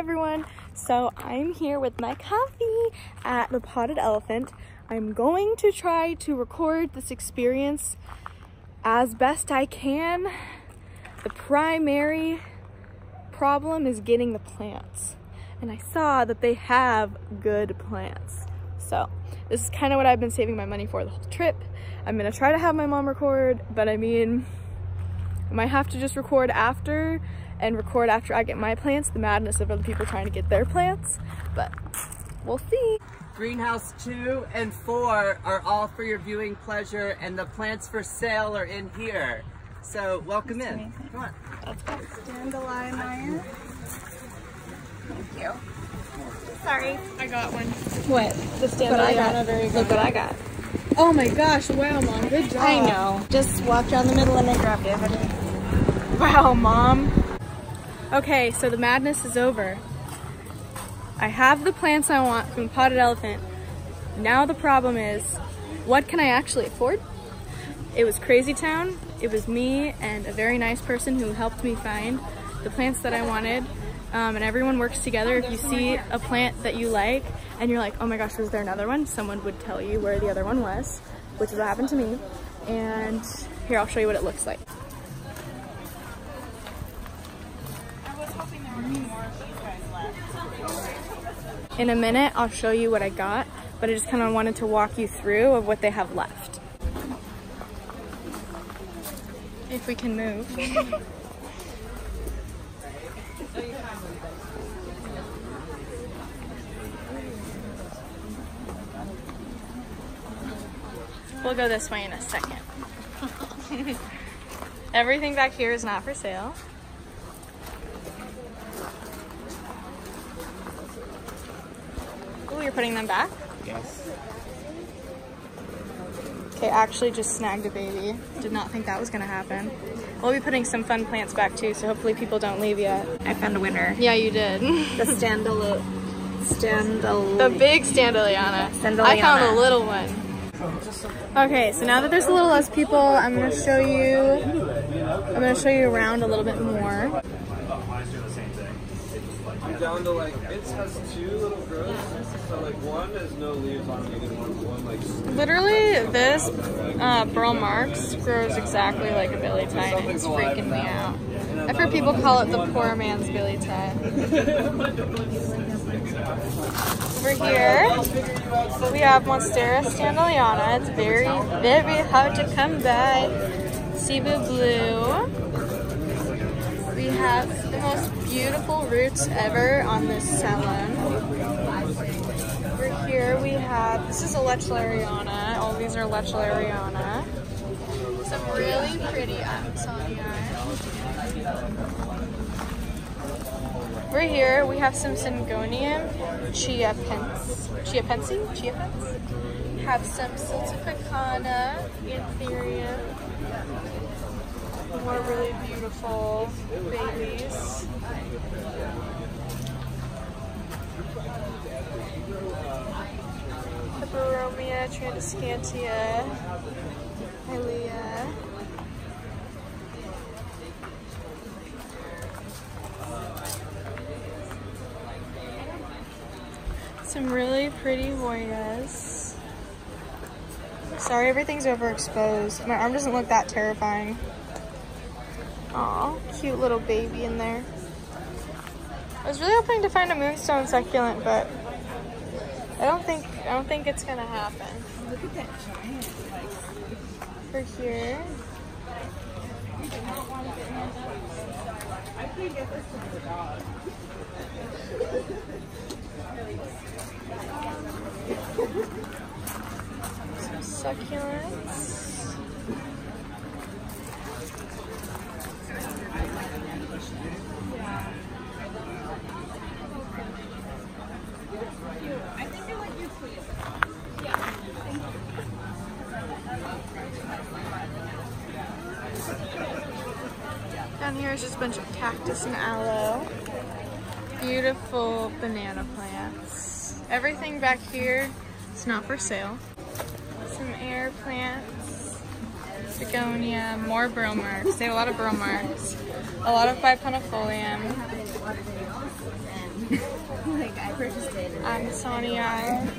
everyone. So I'm here with my coffee at the Potted Elephant. I'm going to try to record this experience as best I can. The primary problem is getting the plants. And I saw that they have good plants. So this is kind of what I've been saving my money for the whole trip. I'm gonna try to have my mom record, but I mean, I might have to just record after and record after I get my plants, the madness of other people trying to get their plants, but we'll see. Greenhouse 2 and 4 are all for your viewing pleasure and the plants for sale are in here. So welcome in. Come on. Let's go. Dandelion Maya. Thank you. Sorry. I got one. What? The Dandelion. Very good. Look what I got. Oh my gosh, wow mom, good job. I know. Just walked down the middle and I grabbed it. Wow, mom. Okay, so the madness is over. I have the plants I want from Potted Elephant. Now the problem is, what can I actually afford? It was Crazy Town. It was me and a very nice person who helped me find the plants that I wanted. Um, and everyone works together. If you see a plant that you like and you're like, oh my gosh, was there another one? Someone would tell you where the other one was, which is what happened to me. And here, I'll show you what it looks like. In a minute, I'll show you what I got, but I just kind of wanted to walk you through of what they have left. If we can move. we'll go this way in a second. Everything back here is not for sale. You're putting them back? Yes. Okay, actually just snagged a baby. Did not think that was gonna happen. We'll be putting some fun plants back too, so hopefully people don't leave yet. I found a winner. Yeah, you did. The Standalo. Standal. the big Standleyana. Standleyana. I found a little one. Okay, so now that there's a little less people, I'm gonna show you, I'm gonna show you around a little bit more. Down to like it has two little growths. So like one has no leaves on it, and one one like Literally, this uh, Burle Marx grows exactly like a Billietiae, and it's freaking me out. I've heard people call it the poor man's Billietiae. Over here, we have Monstera standleyana. It's very, very hard to come by. Cebu Blue. We have the most beautiful roots ever on this salon. Over here we have, this is a Lechleriana. All these are Lechleriana. Some really pretty Amazonian. Over here we have some Syngonium, Chia Pence, Chia Pensy, Chiapense. Have some Siltipicana, Anthurium. More really beautiful babies. Peperomia, Tradescantia, Hylia. Some really pretty Hoyas. Sorry, everything's overexposed. My arm doesn't look that terrifying. Aw, cute little baby in there. I was really hoping to find a moonstone succulent, but I don't think I don't think it's gonna happen. Look at that giant. For here. I can't get this to the dog. Some succulents. Down here is just a bunch of cactus and aloe. Beautiful banana plants. Everything back here is not for sale. Some air plants, begonia, more Burle Marx. They have a lot of Burle Marx. A lot of bipennifolium. like I purchased it. are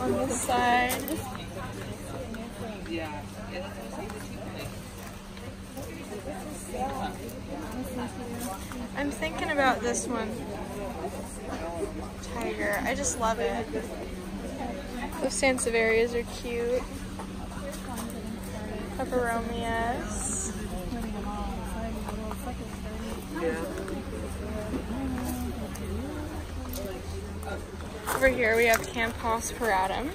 on this side. Yeah. I'm thinking about this one. Tiger. I just love it. Those Sansevierias are cute. Peperomias. Over here we have Campos Paratum.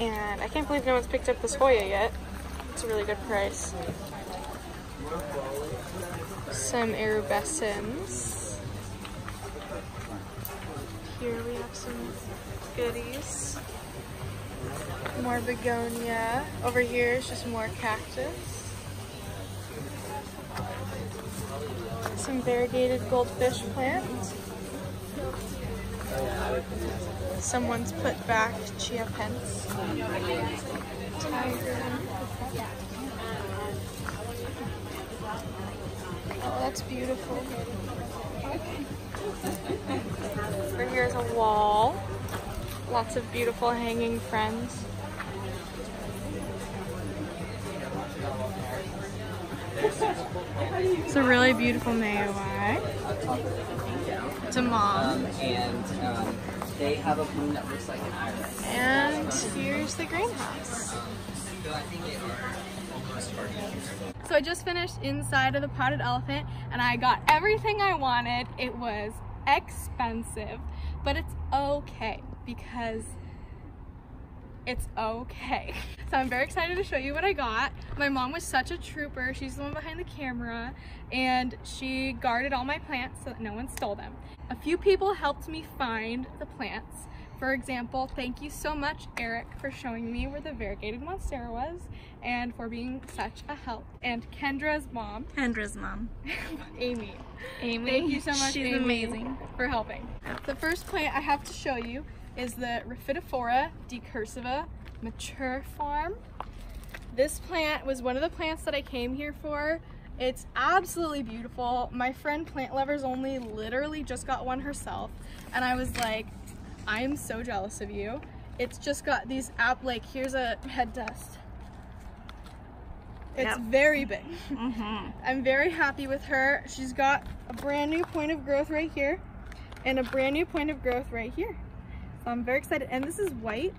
And I can't believe no one's picked up this Hoya yet. It's a really good price. Some Arubescens. Here we have some goodies. More begonia. Over here is just more cactus. Some variegated goldfish plants. Someone's put back chiapense. Tiger. That's beautiful. Over here is a wall. Lots of beautiful hanging friends. It's a really beautiful Mayoi. It's a mom. And um, they have a bloom that looks like an iris. And here's the greenhouse. So I just finished inside of the potted elephant and I got everything I wanted. It was expensive, but it's okay because it's okay. So I'm very excited to show you what I got. My mom was such a trooper. She's the one behind the camera and she guarded all my plants so that no one stole them. A few people helped me find the plants. For example, thank you so much, Eric, for showing me where the variegated monstera was and for being such a help. And Kendra's mom, Kendra's mom. Amy. Amy. Thank you so much, She's Amy, amazing. for helping. The first plant I have to show you is the Rhaphidophora decursiva mature form. This plant was one of the plants that I came here for. It's absolutely beautiful. My friend Plant Lovers Only literally just got one herself, and I was like, I am so jealous of you. It's just got these app like here's a head dust. It's Yep. very big. Mm-hmm. I'm very happy with her. She's got a brand new point of growth right here and a brand new point of growth right here. So I'm very excited. And this is white.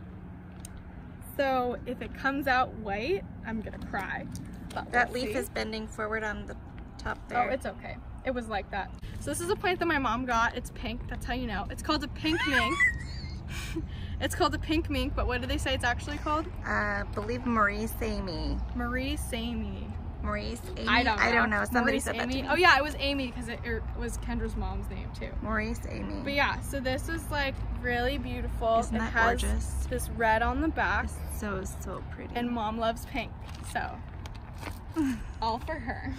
So if it comes out white, I'm gonna cry. But That we'll leaf see. is bending forward on the top there. Oh, it's okay. It was like that. So this is a plant that my mom got. It's pink. That's how you know. It's called a pink mink. it's called a pink mink, but what do they say it's actually called? uh, believe Maurice Amy. Marie Samey. Maurice Amy. I don't know. I don't know. Somebody Maurice said that Amy. to me. Oh yeah, it was Amy because it, it was Kendra's mom's name too. Maurice Amy. But yeah, so this is like really beautiful. Isn't it that has gorgeous? this red on the back, It's so so pretty. and mom loves pink, so all for her.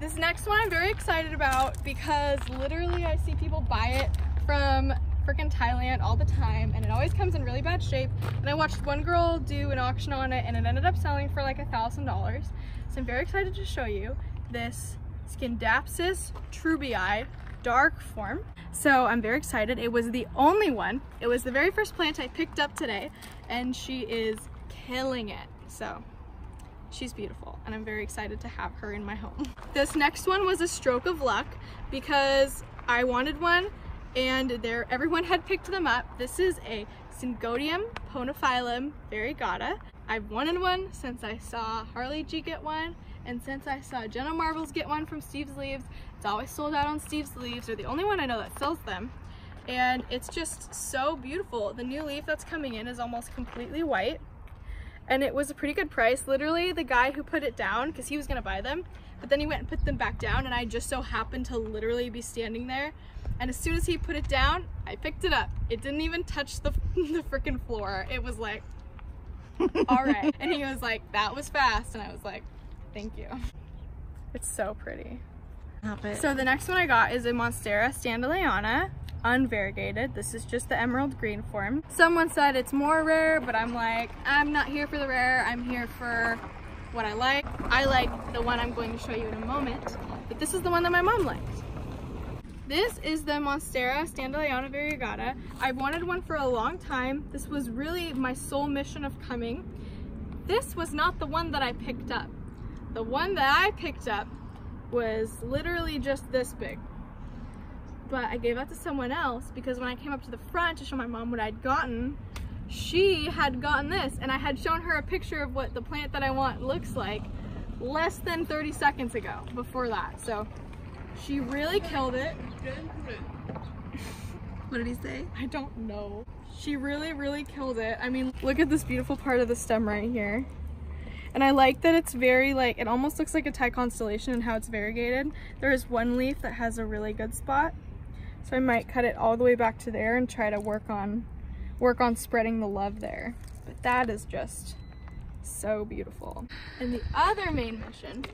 This next one I'm very excited about because literally I see people buy it from freaking Thailand all the time and it always comes in really bad shape. And I watched one girl do an auction on it and it ended up selling for like a thousand dollars. So I'm very excited to show you this Scindapsus treubii dark form. So I'm very excited. It was the only one. It was the very first plant I picked up today and she is killing it. So she's beautiful and I'm very excited to have her in my home. This next one was a stroke of luck because I wanted one and there everyone had picked them up. This is a Syngonium podophyllum variegata. I've wanted one since I saw Harley G get one and since I saw Jenna Marbles get one from Steve's Leaves. It's always sold out on Steve's Leaves. They're the only one I know that sells them and it's just so beautiful. The new leaf that's coming in is almost completely white and it was a pretty good price. Literally, the guy who put it down, because he was gonna buy them, but then he went and put them back down, and I just so happened to literally be standing there. And as soon as he put it down, I picked it up. It didn't even touch the, the freaking floor. It was like, all right. And he was like, that was fast. And I was like, thank you. It's so pretty. So the next one I got is a Monstera standleyana, unvariegated. This is just the emerald green form. Someone said it's more rare, but I'm like, I'm not here for the rare. I'm here for what I like. I like the one I'm going to show you in a moment, but this is the one that my mom liked. This is the Monstera Standleyana variegata. I've wanted one for a long time. This was really my sole mission of coming. This was not the one that I picked up. The one that I picked up was literally just this big. But I gave that to someone else because when I came up to the front to show my mom what I'd gotten, she had gotten this and I had shown her a picture of what the plant that I want looks like less than 30 seconds ago before that. So she really killed it. What did he say? I don't know. She really, really killed it. I mean, look at this beautiful part of the stem right here. And I like that it's very like, it almost looks like a Thai constellation and how it's variegated. There is one leaf that has a really good spot. So I might cut it all the way back to there and try to work on, work on spreading the love there. But that is just so beautiful. And the other main mission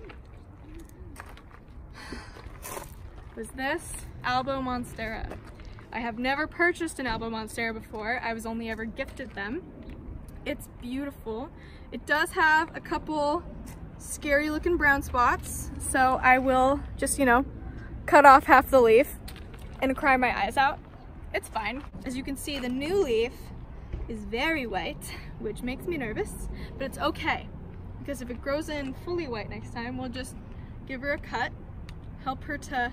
was this Albo Monstera. I have never purchased an Albo Monstera before. I was only ever gifted them. It's beautiful. It does have a couple scary looking brown spots. So I will just, you know, cut off half the leaf and cry my eyes out. It's fine. As you can see, the new leaf is very white, which makes me nervous, but it's okay. Because if it grows in fully white next time, we'll just give her a cut, help her to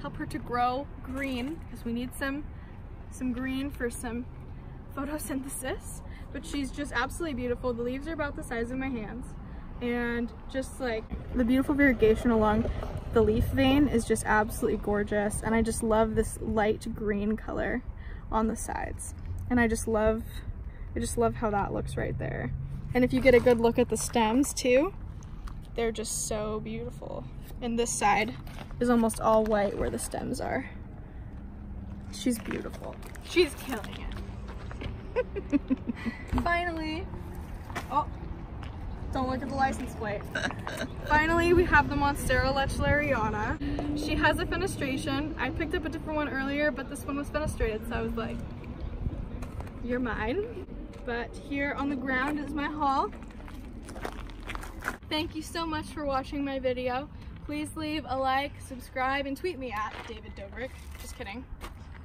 help her to grow green because we need some some green for some photosynthesis but she's just absolutely beautiful the leaves are about the size of my hands and just like the beautiful variegation along the leaf vein is just absolutely gorgeous and I just love this light green color on the sides and I just love I just love how that looks right there and if you get a good look at the stems too they're just so beautiful and this side is almost all white where the stems are. She's beautiful. She's killing it. Finally, oh, don't look at the license plate. Finally, we have the Monstera Lechleriana. She has a fenestration. I picked up a different one earlier, but this one was fenestrated, so I was like, you're mine. But here on the ground is my haul. Thank you so much for watching my video. Please leave a like, subscribe, and tweet me at David Dobrik. Just kidding.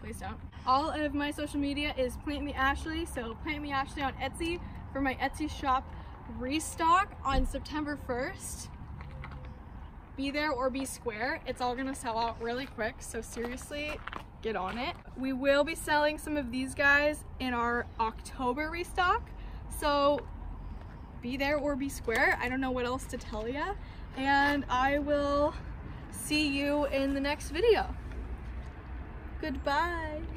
Please don't. All of my social media is Plant Me Ashley, so Plant Me Ashley on Etsy for my Etsy shop restock on September 1st. Be there or be square. It's all gonna sell out really quick, so seriously, get on it. We will be selling some of these guys in our October restock, so be there or be square. I don't know what else to tell you and I will see you in the next video. Goodbye.